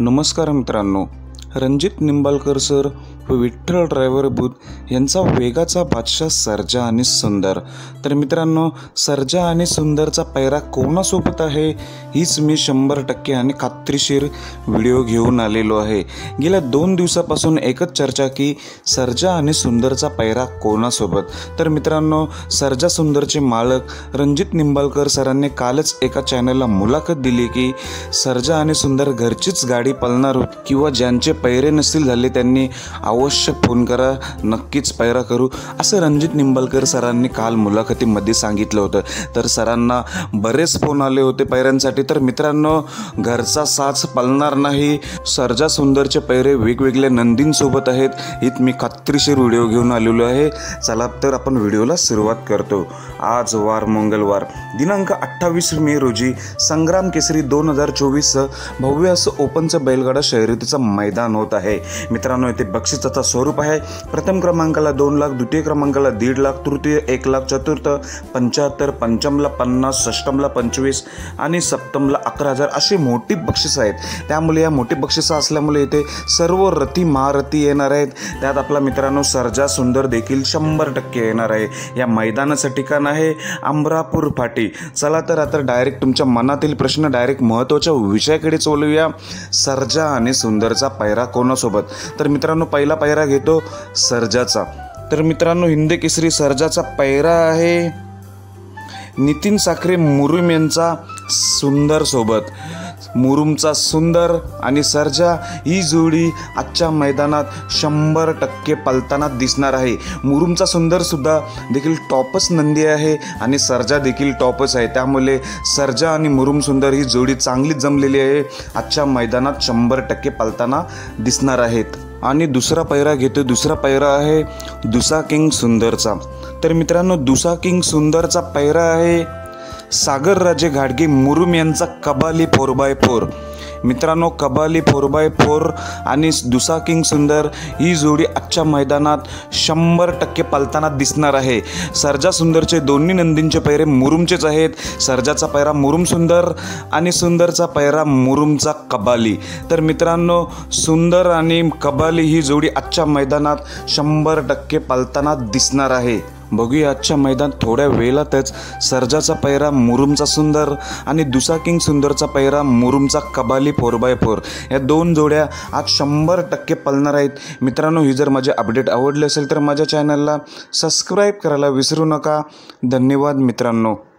नमस्कार मित्रांनो. रणजित निंबाळकर सर व विठ्ठल ड्रायव्हर बुध यांचा वेगाचा बादशाह सर्जा आणि सुंदर. तर मित्रांनो सर्जा आणि सुंदरचा पैरा कोणासोबत आहे? हीच मी शंभर टक्के आणि खात्रीशीर व्हिडिओ घेऊन आलेलो आहे. गेल्या दोन दिवसापासून एकच चर्चा की सर्जा आणि सुंदरचा पैरा कोणासोबत? तर मित्रांनो सर्जा सुंदरचे मालक रणजित निंबाळकर सरांनी कालच एका चॅनलला मुलाखत दिली की सर्जा आणि सुंदर घरचीच गाडी पळणार होत किंवा ज्यांचे पैरे नसतील झाले त्यांनी आवश्यक फोन करा नक्कीच पैरा करू. असं रणजित निंबाळकर सरांनी काल मुलाखतीमध्ये सांगितलं होतं. तर सरांना बरेच फोन आले होते पैऱ्यांसाठी. तर मित्रांनो घरचा साच पालणार नाही. सर्जा सुंदरचे पैरे वेगवेगळ्या नंदींसोबत आहेत. हित मी खात्रीशीर व्हिडिओ घेऊन आलेलो आहे. चला तर आपण व्हिडिओला सुरुवात करतो. आज वार मंगळवार. दिनांक अठ्ठावीस मे रोजी संग्राम केसरी दोन हजार चोवीसचं भव्य असं ओपनचं बैलगाडा शर्यतीचं मैदान होत आहे. मित्रांनो येथे बक्षिसाचं स्वरूप आहे. प्रथम क्रमांकाला दोन लाख द्वितीय क्रमांकाला दीड लाख तृतीय एक लाख चतुर्थ पंच्याहत्तर पंचमला पन्नास षष्टमला पंचवीस आणि सप्तमला अकरा हजार अशी मोठी बक्षिसं आहेत. त्यामुळे या मोठी बक्षिसं असल्यामुळे इथे सर्व रथी महारथी येणार आहेत. त्यात आपला मित्रांनो सर्जा सुंदर देखील शंभर टक्के येणार आहे. या मैदानाचं ठिकाण आहे अमरापूर फाटी. चला तर आता डायरेक्ट तुमच्या मनातील प्रश्न डायरेक्ट महत्त्वाच्या विषयाकडे चोलूया. सर्जा आणि सुंदरचा पैरा कोणासोबत? तर मित्रांनो पहिला पायरा घेतो सर्जाचा. तर मित्रांनो हिंदी केसरी सर्जाचा पायरा आहे. नितीन साखरे मुरुम यांचा सुंदर सोबत. मुरुमचा सुंदर आणि सर्जा ही जोडी आजच्या मैदानात शंभर टक्के पलताना दिसणार आहे. मुरुमचा सुंदर सुद्धा देखील टॉपच नंदी आहे आणि सर्जा देखील टॉपच आहे. त्यामुळे सर्जा आणि मुरुम सुंदर ही जोडी चांगलीच जमलेली आहे. आजच्या मैदानात शंभर टक्के पलताना दिसणार आहेत. आणि दुसरा पैरा घेतो दुसरा पैरा आहे दुसा किंग सुंदरचा. तर मित्रांनो दुसा किंग सुंदरचा पैरा आहे सागर राजे घाडगे मुरुम यांचा कबाली फोर बाय फोर. मित्रांनो कबाली फोर बाय फोर आणि दुसा किंग सुंदर ही जोडी आजच्या मैदानात शंभर टक्के पलताना दिसणार आहे. सर्जा सुंदरचे दोन्ही नंदींचे पैरे मुरुमचेच आहेत. सर्जाचा पैरा मुरुम सुंदर आणि सुंदरचा पैरा मुरुमचा कबाली. तर मित्रांनो सुंदर आणि कबाली ही जोडी आजच्या मैदानात शंभर टक्के पलताना दिसणार आहे. बघूया आजच्या मैदान थोड्या वेळातच. सर्जाचा पैरा मुरुमचा सुंदर आणि दुसा किंग सुंदरचा पैरा मुरुमचा कबाली फोर बाय फोर. या दोन जोड्या आज शंभर टक्के पलणार आहेत. मित्रांनो ही जर माझे अपडेट आवडले असेल तर माझ्या चॅनलला सबस्क्राईब करायला विसरू नका. धन्यवाद मित्रांनो.